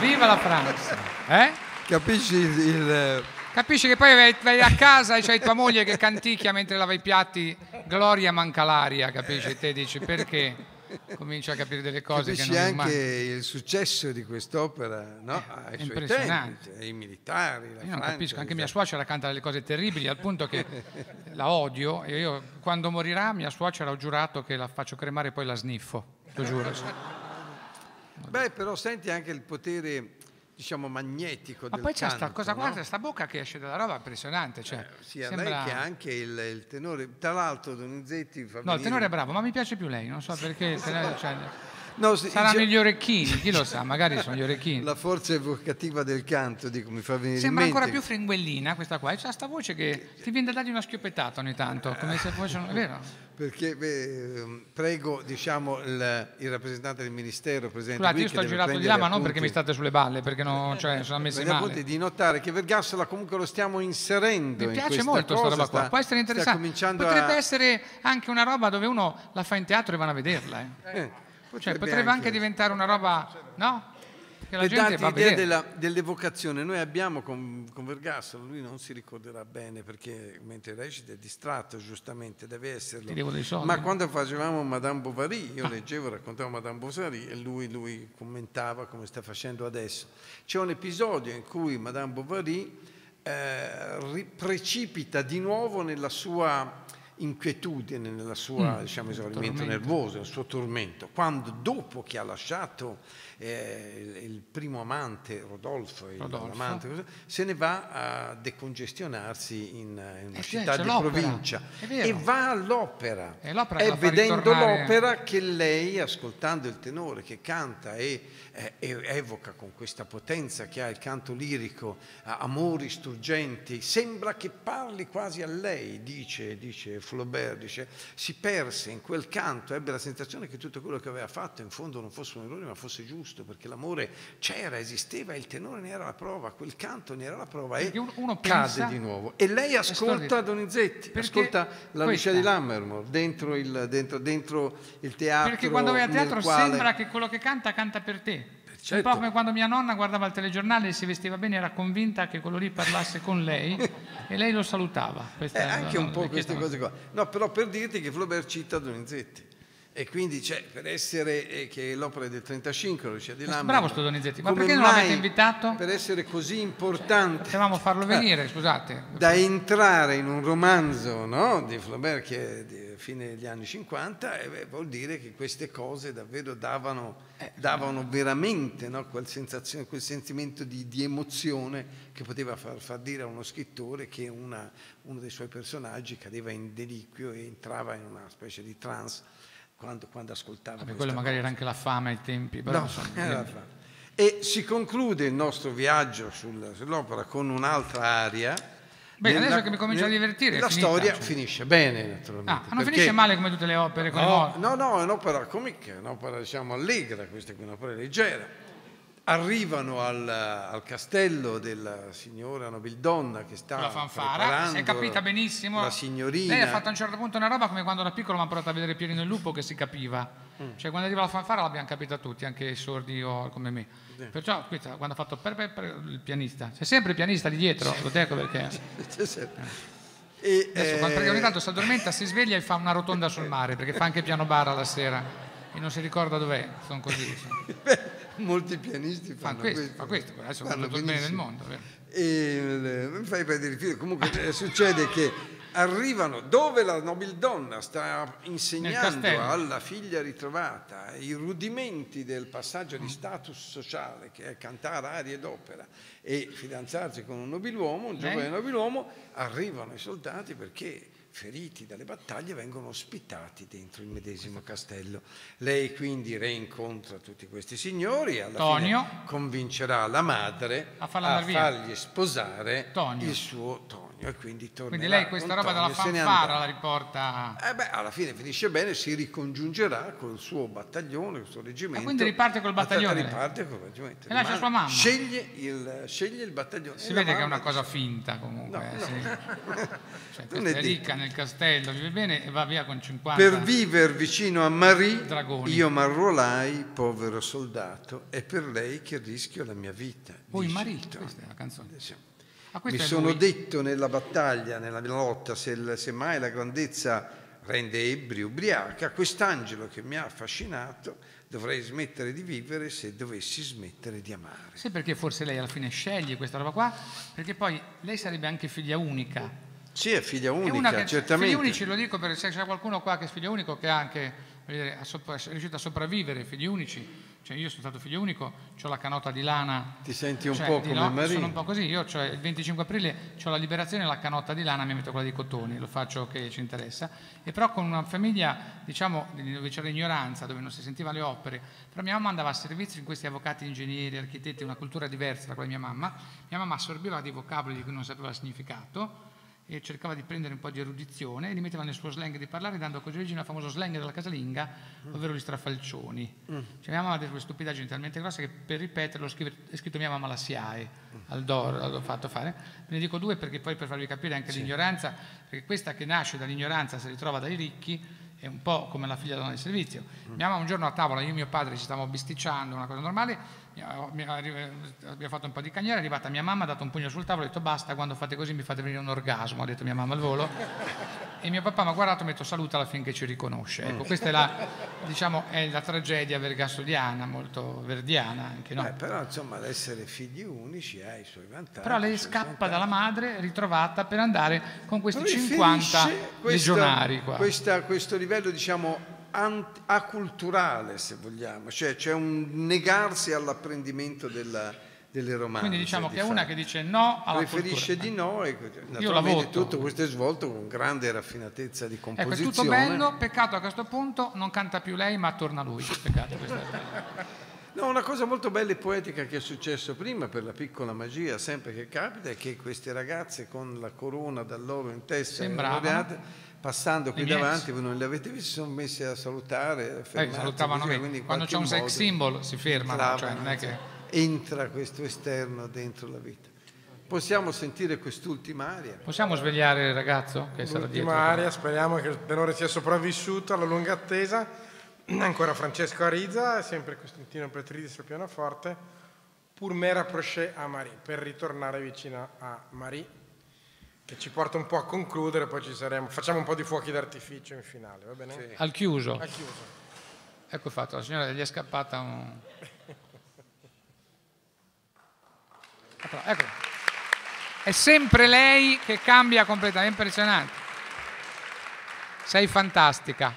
Viva la France. Eh?
Capisci il,
Capisci che poi vai, a casa e c'hai tua moglie che canticchia mentre lava i piatti, Gloria manca l'aria, capisci? Te dici perché? Cominci a capire delle cose che
capisci
non
anche
mai...
il successo di quest'opera no? ai suoi
impressionante.
tempi, ai militari, la
Io non
Francia,
capisco, anche mia suocera canta delle cose terribili al punto che la odio e io quando morirà mia suocera ho giurato che la faccio cremare e poi la sniffo, lo giuro. Sì.
Beh, però senti anche il potere, diciamo, magnetico
Ma poi c'è sta
canto,
cosa,
no?
guarda, sta bocca che esce dalla roba impressionante, cioè,
Sia
sembra...
lei che anche il, il tenore. Tra l'altro Donizetti fa
No, il
venire-
tenore è bravo, ma mi piace più lei, non so perché. il tenore- cioè,
No, si-
saranno gli orecchini, chi lo sa, magari sono gli orecchini.
La forza evocativa del canto, dico, mi fa venire
Sembra ancora più fringuellina questa qua, c'ha sta voce che ti viene da dargli una schioppettata ogni tanto, come se fosse un... vero?
Perché beh, ehm, prego, diciamo, il, il rappresentante del ministero presente
Scusate,
qui,
io sto girato di là, ma non perché mi state sulle balle, perché non, cioè, sono messi
prende appunti
male.
di notare che Vergassola comunque lo stiamo inserendo
Mi
in
piace molto questa roba qua,
sta-
può essere interessante. Potrebbe
a-
essere anche una roba dove uno la fa in teatro e vanno a vederla. eh.
Eh,
Cioè, potrebbe anche diventare una roba, no? Che la
per
gente
darti l'idea
vedere.
della- dell'evocazione, noi abbiamo con, con Vergassola, lui non si ricorderà bene perché mentre recita è distratto giustamente, deve esserlo.
Soldi.
Ma quando facevamo Madame Bovary, io leggevo, raccontavo Madame Bovary e lui, lui commentava come sta facendo adesso. C'è un episodio in cui Madame Bovary eh, precipita di nuovo nella sua inquietudine, nella sua
Mm,
diciamo, esaurimento nervoso, nel suo tormento, quando dopo che ha lasciato eh, il, primo amante, Rodolfo, il-
Rodolfo.
l'amante, così, se ne va a decongestionarsi in, in una
Eh,
città
c'è
di provincia e va all'opera.
È
È vedendo l'opera che lei, ascoltando il tenore che canta e, e evoca con questa potenza che ha il canto lirico, amori struggenti, sembra che parli quasi a lei, dice, dice Flaubert, dice, si perse in quel canto, ebbe la sensazione che tutto quello che aveva fatto in fondo non fosse un errore ma fosse giusto, perché l'amore c'era, esisteva il tenore ne era la prova, quel canto ne era la prova
Perché
e
uno-
cade di nuovo. E lei ascolta. Donizetti, ascolta la Lucia di Lammermoor dentro il, dentro, dentro il teatro.
Perché quando vai a teatro
quale-
sembra che quello che canta canta per te.
certo.
Un po' come quando mia nonna guardava il telegiornale e si vestiva bene, era convinta che quello lì parlasse con lei e lei lo salutava. Questa
Eh, anche un po' queste cose qua. No, però per dirti che Flaubert cita Donizetti. E quindi cioè, per essere eh, che l'opera è del 35, Lucia di Lammermoor.
bravo sto Donizetti, ma perché non l'avete invitato?
Per essere così importante
Potevamo farlo venire, scusate.
da entrare in un romanzo no, di Flaubert che è di fine degli anni 50 eh, beh, vuol dire che queste cose davvero davano,
Eh,
davano veramente no, quel, sensazione, quel sentimento di, di emozione che poteva far, far dire a uno scrittore che una- uno dei suoi personaggi cadeva in deliquio e entrava in una specie di trance quando, quando ascoltava
Vabbè, quello magari
cosa.
era anche la fame ai tempi, però
No,
insomma.
E si conclude il nostro viaggio sul- sull'opera con un'altra aria.
Bene,
Nella-
adesso che mi comincio a
nel-
divertire, è
La
finita,
storia
cioè.
finisce bene, naturalmente.
Ah, non finisce male come tutte le opere
No, no, no, è un'opera comica, è un'opera diciamo allegra, questa è un'opera leggera. Arrivano al, al castello della signora nobildonna che sta
la fanfara, si è capita benissimo.
la signorina.
Lei ha fatto a un certo punto una roba come quando da piccolo mi ha portato a vedere Pieri nel lupo che si capiva.
Mm.
Cioè quando arriva la fanfara l'abbiamo capita tutti, anche i sordi o come me. Perciò questa, quando ha fatto per, per, per il pianista, c'è sempre il pianista lì dietro, lo dico perché.
C'è sempre. E,
Adesso,
eh,
perché ogni tanto si addormenta, si sveglia e fa una rotonda sul mare, perché fa anche piano bar alla sera e non si ricorda dov'è. Sono così.
molti pianisti
Fanno
fanno
questo,
questo.
fa questo, adesso
Fanno
tutto il
benissimo.
mondo. vero?
E, eh, mi fai perdere il filo. Comunque eh, succede che arrivano dove la nobildonna sta insegnando alla figlia ritrovata i rudimenti del passaggio di status sociale che è cantare arie d'opera e fidanzarsi con un nobiluomo, un
Lei?
giovane nobiluomo, arrivano i soldati perché feriti dalle battaglie vengono ospitati dentro il medesimo castello. Lei quindi reincontra tutti questi signori e alla
Tonio.
fine convincerà la madre
A
fargli sposare
Tonio.
il suo Tonio e quindi
Quindi lei questa roba della
e ne
fanfara la riporta...
Eh beh, alla fine finisce bene, si ricongiungerà col suo battaglione, col suo reggimento.
Ah, quindi riparte col battaglione?
Riparte col reggimento.
E lascia sua mamma?
Sceglie il, sceglie il battaglione.
Si
E
vede che è una cosa finta comunque.
No,
eh,
no.
sì. Cioè,
è
ricca nel castello, vive bene e va via con 50.
Per vivere vicino a Marie,
Dragoni.
io m'arruolai, povero soldato, è per lei che rischio la mia vita.
Poi Marie, questa è la canzone.
Sì.
Ah,
Mi
è
sono detto nella battaglia, nella lotta, se, se mai la grandezza rende ebbri, ubriaca, quest'angelo che mi ha affascinato dovrei smettere di vivere se dovessi smettere di amare.
Sai perché forse lei alla fine sceglie questa roba qua? Perché poi lei sarebbe anche figlia unica.
Sì, è figlia
È
unica,
una che,
certamente.
Figli unici lo dico perché se c'è qualcuno qua che è figlio unico che ha anche dire, è riuscito a sopravvivere, figli unici. Cioè io sono stato figlio unico, ho la canota di lana.
Ti senti un
Cioè,
po' come
no,
Maria.
Sono un po' così, io cioè, il 25 aprile ho la liberazione, la canotta di lana, mi metto quella di cotoni, lo faccio che ci interessa. E però con una famiglia, diciamo, di- dove c'era ignoranza, dove non si sentiva le opere, però mia mamma andava a servizio in questi avvocati, ingegneri, architetti, una cultura diversa da quella di mia mamma. Mia mamma assorbiva dei vocaboli di cui non sapeva il significato e cercava di prendere un po' di erudizione e li metteva nel suo slang di parlare dando così origine al famoso slang della casalinga, ovvero gli strafalcioni. Cioè, mia mamma ha detto queste stupidaggini talmente grosse che per ripeterlo scritto, è scritto mia mamma la SIAE al DOR, l'ho fatto fare. Ve ne dico due perché poi per farvi capire anche l'ignoranza, perché questa che nasce dall'ignoranza si ritrova dai ricchi è un po' come la figlia donna di servizio. Mia mamma un giorno a tavola, io e mio padre ci stavamo bisticciando, una cosa normale, abbiamo fatto un po' di cagnere, è arrivata mia mamma, ha dato un pugno sul tavolo, ha detto basta, quando fate così mi fate venire un orgasmo, ha detto mia mamma al volo. E mio papà mi ha guardato e mi ha detto salutala finché ci riconosce. Ecco, questa è la, diciamo, è la tragedia vergassoliana, molto verdiana anche, no?
Eh, però insomma l'essere figli unici ha i suoi vantaggi.
Però lei scappa
svantaggi.
dalla madre ritrovata per andare con questi
Riferisce
50
questo-
legionari qua.
questa- questo livello, diciamo, aculturale, se vogliamo, cioè c'è un negarsi all'apprendimento della- delle romanze.
Quindi diciamo
di
che è una che dice no alla
preferisce
cultura.
di no e naturalmente tutto questo è svolto con grande raffinatezza di
Ecco, è
composizione.
tutto bello, peccato a questo punto non canta più lei ma torna lui. Peccato,
No, una cosa molto bella e poetica che è successo prima per la piccola magia, sempre che capita, è che queste ragazze con la corona d'alloro in testa,
Sembravano.
Passando qui davanti, voi non le avete viste, si sono messe a salutare, a
Eh, salutavano
così,
Quando c'è un sex symbol si fermano, cioè non è che...
Entra questo esterno dentro la vita. Possiamo sentire quest'ultima aria?
Possiamo svegliare il ragazzo che sarà dietro?
L'ultima aria, speriamo che il tenore sia sopravvissuto alla lunga attesa. Ancora Francesco Arizza, sempre Costantino Petridis al pianoforte. Pur me rapproché a Marie, per ritornare vicino a Marie, che ci porta un po' a concludere, poi ci saremo. Facciamo un po' di fuochi d'artificio in finale, va bene?
Al chiuso.
Ha chiuso.
Ecco fatto, la signora gli è scappata un... Eccola, eccola. È sempre lei che cambia completamente, è impressionante. Sei fantastica.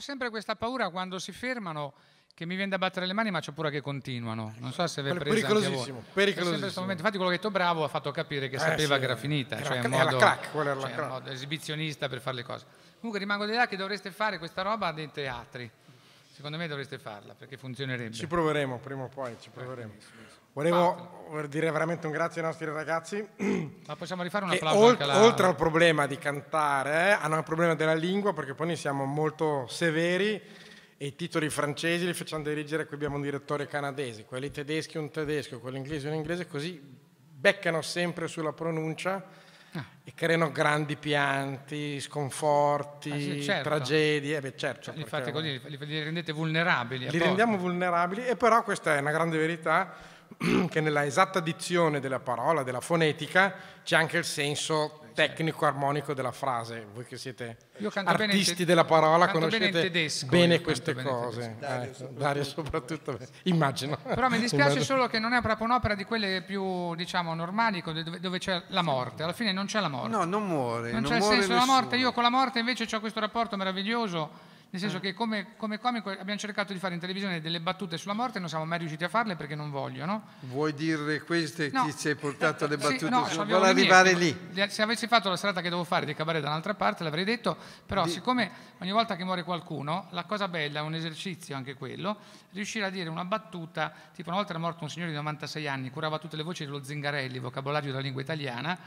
Sempre questa paura quando si fermano che mi viene da battere le mani, ma c'ho paura che continuano. Non so se è presa
pericolosissimo, pericolosissimo.
Infatti quello che ha detto bravo ha fatto capire che
Eh,
sapeva
sì,
che era finita,
era
cioè in modo,
crack, quella era la
cioè, in
crack.
modo esibizionista per fare le cose. Comunque rimango dell'idea che dovreste fare questa roba nei teatri. Secondo me dovreste farla perché funzionerebbe.
Ci proveremo prima o poi, ci proveremo. Volevo volevo dire veramente un grazie ai nostri ragazzi
Ma possiamo rifare un applauso
olt-
alla...
oltre al problema di cantare, eh, hanno il problema della lingua perché poi noi siamo molto severi e i titoli francesi li facciamo dirigere, qui abbiamo un direttore canadese, quelli tedeschi un tedesco, quelli inglesi un inglese, così beccano sempre sulla pronuncia
Ah.
e creano grandi pianti, sconforti,
Ah, sì, certo.
tragedie. Eh beh, certo,
Li
perché-
fate così, li, li rendete vulnerabili.
li
apposta.
rendiamo vulnerabili e però questa è una grande verità che nella esatta dizione della parola, della fonetica, c'è anche il senso tecnico armonico della frase. Voi che siete artisti
te-
della parola conoscete
tedesco,
bene queste
canto bene in
cose. Ecco, Dario soprattutto, immagino.
Però mi dispiace
Immagino.
solo che non è proprio un'opera di quelle più, diciamo, normali, dove, dove c'è la morte. Alla fine non c'è la morte.
No, non muore.
non
non
c'è il senso della morte. Io con la morte invece ho questo rapporto meraviglioso. Nel senso che come, come comico abbiamo cercato di fare in televisione delle battute sulla morte e non siamo mai riusciti a farle perché non vogliono.
Vuoi dire queste
No.
ti sei portato
Sì,
battute?
no,
su-
avevo
vuole
le mie.
arrivare lì.
Le- Se avessi fatto la serata che devo fare di cabaret dall'altra parte l'avrei detto, però siccome ogni volta che muore qualcuno, la cosa bella è un esercizio anche quello, riuscire a dire una battuta, tipo una volta era morto un signore di 96 anni, curava tutte le voci dello Zingarelli, vocabolario della lingua italiana,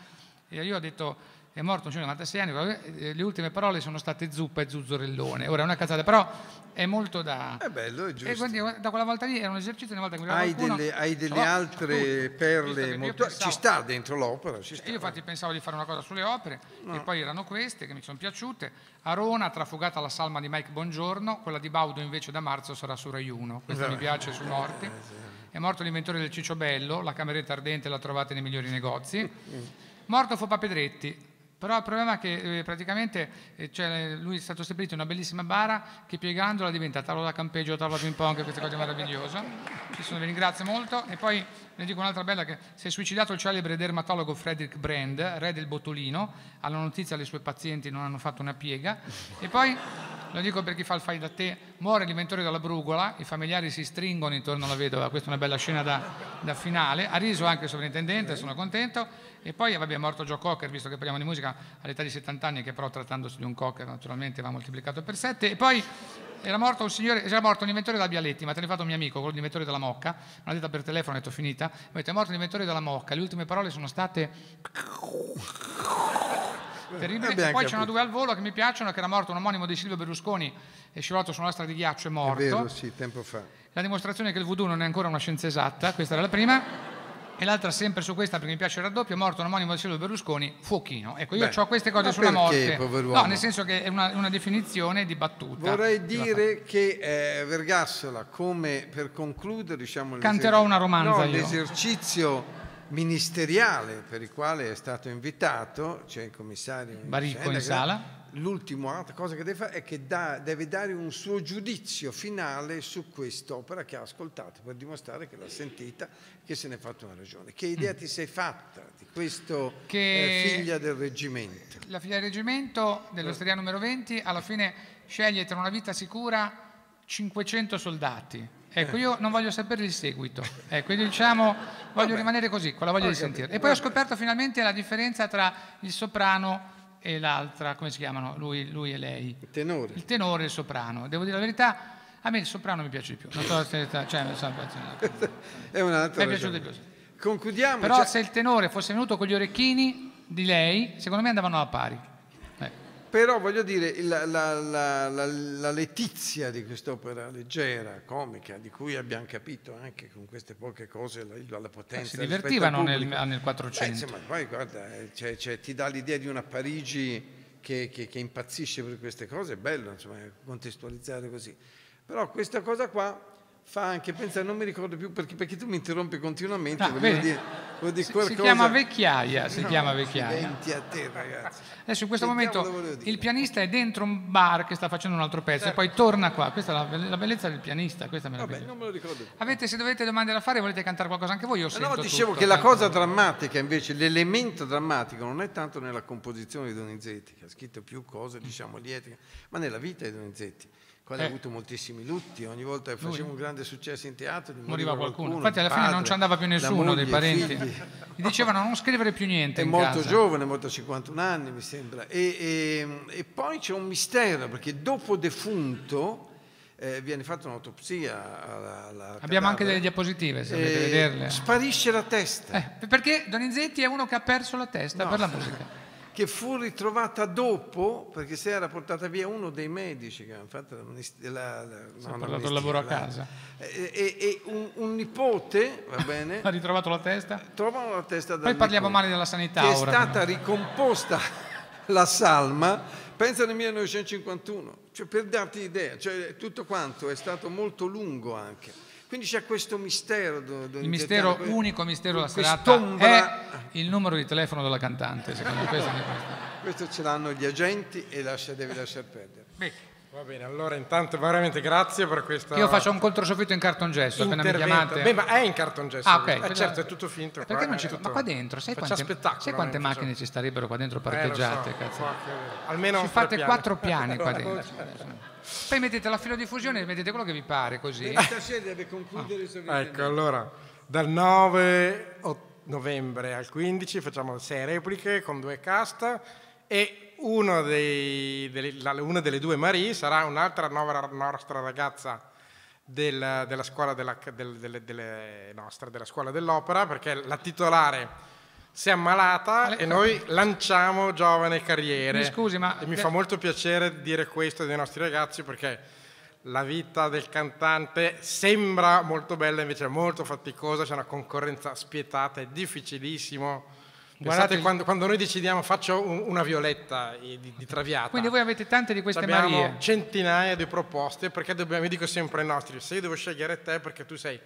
e io ho detto è morto un signore di 96 anni, eh, le ultime parole sono state zuppa e zuzzurellone. Ora è una cazzata, però è molto da...
È bello, è
E
giusto.
quindi da quella volta lì era un esercizio, una volta che mi
Hai
qualcuno,
delle, hai delle
Oh,
altre perle molto...
pensavo-
Ci sta dentro l'opera, ci sta.
io infatti pensavo di fare una cosa sulle opere e poi erano queste che mi sono piaciute. Arona, trafugata la salma di Mike Bongiorno, quella di Baudo invece da marzo sarà su Rai 1. Questa mi piace sui morti. È morto l'inventore del Cicciobello, la cameretta ardente la trovate nei migliori negozi. Morto Fopa Pedretti. Però il problema è che eh, praticamente eh, cioè, lui è stato seppellito in una bellissima bara che piegandola diventa tavola da campeggio, tavola ping pong, queste cose meravigliose. Ci sono, vi ringrazio molto. E poi ne dico un'altra bella che si è suicidato il celebre dermatologo Frederick Brand, re del botulino. Alla notizia le sue pazienti non hanno fatto una piega. E poi, lo dico per chi fa il fai da te, muore l'inventore della brugola, i familiari si stringono intorno alla vedova, questa è una bella scena da, da finale. Ha riso anche il sovrintendente, sono contento. E poi vabbè, è morto Joe Cocker, visto che parliamo di musica, all'età di 70 anni, che però trattandosi di un Cocker naturalmente va moltiplicato per 7. E poi era morto un signore, era morto un inventore della Bialetti, ma te ne fatto un mio amico, quello l'inventore della Mocca, me l'ha detta per telefono, ho detto finita, mi ha detto è morto l'inventore della Mocca, le ultime parole sono state... Terribile.
Abbiamo
E poi c'erano due al volo che mi piacciono, che era morto un omonimo di Silvio Berlusconi, è scivolato su una strada di ghiaccio, è
È
morto.
vero, sì, tempo fa.
La dimostrazione che il voodoo non è ancora una scienza esatta, questa era la prima. E l'altra sempre su questa perché mi piace il raddoppio, è morto un omonimo di Silvio Berlusconi, fuochino. Ecco, io ho queste cose
ma
sulla
perché,
morte. No, nel senso che è una, una definizione di battuta.
Vorrei dire che eh, Vergassola, come per concludere, diciamo,
Canterò una romanza
no,
io.
l'esercizio ministeriale per il quale è stato invitato, c'è il commissario
Baricco in sala.
L'ultima cosa che deve fare è che dà- deve dare un suo giudizio finale su quest'opera che ha ascoltato per dimostrare che l'ha sentita, che se ne è fatto una ragione. Che idea ti sei fatta di questo
Mm. Che-
eh, figlia del reggimento?
La figlia del reggimento dell'osteria numero 20 alla fine sceglie tra una vita sicura 500 soldati. Ecco, io non voglio sapere il seguito. Ecco, diciamo, voglio rimanere così, con la voglia di sentire. E poi ho scoperto finalmente la differenza tra il soprano e l'altra, come si chiamano? Lui, lui e lei.
Il tenore.
Il tenore e il soprano. Devo dire la verità, a me il soprano mi piace di più. Non so se cioè, non so,
È un'altra
mi è piaciuto di più.
Concludiamo.
Però
cioè-
se il tenore fosse venuto con gli orecchini di lei, secondo me andavano alla pari.
Però voglio dire, la, la- la- la- letizia di quest'opera leggera, comica, di cui abbiamo capito anche con queste poche cose la, potenza.
Eh, si divertivano nel- nel 400.
Eh, insomma, poi guarda, eh, cioè- cioè, ti dà l'idea di una Parigi che, che- che impazzisce per queste cose, è bello insomma, contestualizzare così. Però questa cosa qua fa anche pensare, non mi ricordo più perché, perché tu mi interrompi continuamente,
Ah, vedi?
dire, volevo dire
Si, si
qualcosa-
chiama vecchiaia, si
No,
chiama vecchiaia.
a te ragazzi.
Adesso in questo
Sentiamo
momento il pianista è dentro un bar che sta facendo un altro pezzo e poi torna qua. Questa è la, la bellezza del pianista, questa è
Vabbè,
meravigliosa.
non me lo ricordo.
Avete, se dovete domande da fare, volete cantare qualcosa anche voi? Io
Eh
sento
No, dicevo
tutto,
che la
tanto-
cosa drammatica invece, l'elemento drammatico non è tanto nella composizione di Donizetti, che ha scritto più cose, diciamo, liete, ma nella vita di Donizetti. Quale ha
Eh.
avuto moltissimi lutti, ogni volta che faceva un grande successo in teatro
Moriva qualcuno.
il
Infatti alla fine non
padre,
ci andava più nessuno dei
moglie, i
parenti. Gli dicevano non scrivere più niente
È molto
casa.
giovane, è morto a 51 anni mi sembra. E, e- e poi c'è un mistero, perché dopo defunto eh, viene fatta un'autopsia alla, alla
Abbiamo anche
cadavere,
delle diapositive, se volete
e
vederle.
Sparisce la testa,
Eh, perché Donizetti è uno che ha perso la testa
No.
per la musica.
che fu ritrovata dopo, perché si era portata via uno dei medici che avevano fatto. La, la,
è
non
portato il lavoro a casa.
E, e- e un, un nipote, va bene,
Ha ritrovato la testa?
trovano la testa dal
Poi parliamo
nipote,
male della sanità
che è
ora,
stata
però.
ricomposta la salma pensa nel 1951 cioè per darti idea cioè tutto quanto è stato molto lungo anche quindi c'è questo mistero
Il mistero,
que-
unico mistero della serata è il numero di telefono della cantante, secondo me. Questo questo.
ce l'hanno gli agenti e lascia, devi lasciar perdere
Va bene, allora intanto veramente grazie per questa
Io faccio un controsoffitto in cartongesso, appena mi chiamate.
Beh, ma è in cartongesso.
Ah, ok.
Eh, certo, è tutto finto.
Perché
qua
non
è
ci...
tutto-
Ma qua dentro, sai quante,
spettacolo,
sai quante
eh,
macchine ci starebbero qua dentro
Eh, so,
parcheggiate? cazzo?
qua che- Almeno
Ci fate
piani.
quattro piani qua dentro. Poi mettete la filodiffusione e mettete quello che vi pare così.
stasera deve concludere il suo
Ecco, allora, dal 9 ot- novembre al 15 facciamo sei repliche con due cast e uno dei- delle, la- una delle due Marie sarà un'altra nuova nostra ragazza del- della scuola della, del- delle, delle nostre, della scuola dell'opera perché la titolare si è ammalata e noi lanciamo giovane carriere.
Mi scusi, ma-
E mi fa molto piacere dire questo dei nostri ragazzi perché la vita del cantante sembra molto bella, invece è molto faticosa, c'è una concorrenza spietata, è difficilissimo. Pensate
Guardate-
quando, quando noi decidiamo faccio un- una violetta di, di Traviata.
Quindi voi avete tante di queste
abbiamo
Marie.
centinaia di proposte perché dobbiamo, io dico sempre ai nostri, se io devo scegliere te perché tu sei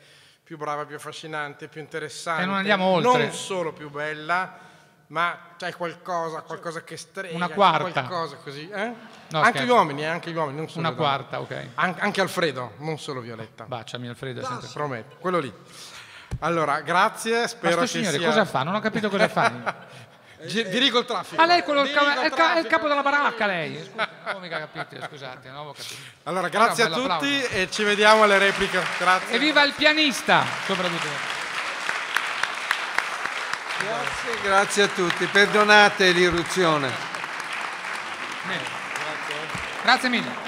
più brava, più affascinante, più interessante,
E non andiamo oltre.
non solo più bella, ma c'hai qualcosa, qualcosa che strega,
Una quarta.
qualcosa così, eh?
No,
anche
scherzo.
gli uomini, eh, anche gli uomini, non solo
Una quarta, ok.
An- anche Alfredo, non solo Violetta.
Baciami Alfredo.
Prometto, quello lì. Allora, grazie,
Ma
spero che
signore
sia...
cosa fa? Non ho capito cosa fa.
Gi- dirigo il traffico.
Ah, lei è, quello, il ca- il, ca- è il capo della baracca, lei. Scusi, non ho mica capito, scusate, non avevo capito.
Allora, grazie
Allora,
a tutti
applauso.
e ci vediamo alle repliche. Grazie.
Evviva il pianista, soprattutto.
grazie, grazie a tutti perdonate l'irruzione
Bene. Grazie mille.